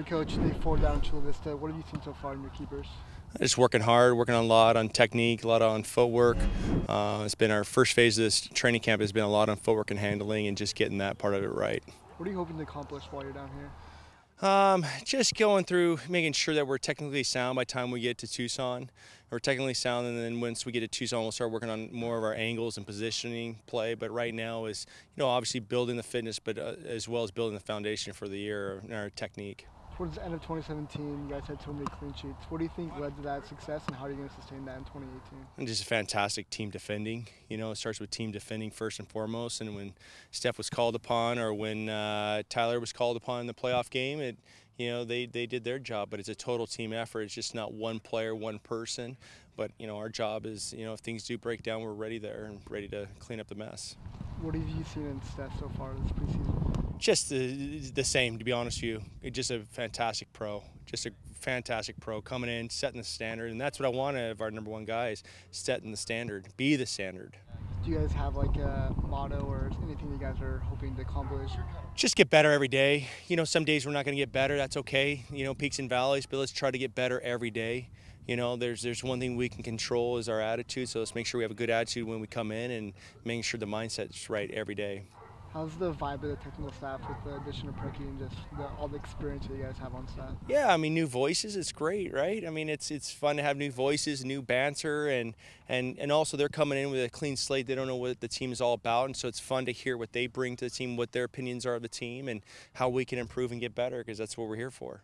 Head coach Dave Ford down Chula Vista. What have you seen so far in your keepers? Just working hard, working on a lot on technique, a lot on footwork. Uh, it's been our first phase of this training camp has been a lot on footwork and handling and just getting that part of it right. What are you hoping to accomplish while you're down here? Um, just going through, making sure that we're technically sound by the time we get to Tucson. We're technically sound, and then once we get to Tucson, we'll start working on more of our angles and positioning play. But right now is, you know, obviously building the fitness, but uh, as well as building the foundation for the year and our technique. Towards the end of 2017, you guys had so many clean sheets. What do you think led to that success, and how are you going to sustain that in 2018? And just a fantastic team defending. You know, it starts with team defending first and foremost. And when Steph was called upon, or when uh, Tyler was called upon in the playoff game, it you know they, they did their job. But it's a total team effort. It's just not one player, one person. But you know, our job is you know if things do break down, we're ready there and ready to clean up the mess. What have you seen in Steph so far this preseason? Just the, the same, to be honest with you. Just a fantastic pro. Just a fantastic pro coming in, setting the standard, and that's what I want of our number one guys: setting the standard, be the standard. Do you guys have like a motto or anything you guys are hoping to accomplish? Just get better every day. You know, some days we're not going to get better. That's okay. You know, peaks and valleys, but let's try to get better every day you know, there's there's one thing we can control is our attitude. So let's make sure we have a good attitude when we come in and making sure the mindset's right every day. How's the vibe of the technical staff with the addition of Preki and just the, all the experience that you guys have on staff? Yeah, I mean, new voices, it's great, right? I mean, it's it's fun to have new voices, new banter, and and and also they're coming in with a clean slate. They don't know what the team is all about, and so it's fun to hear what they bring to the team, what their opinions are of the team, and how we can improve and get better, because that's what we're here for.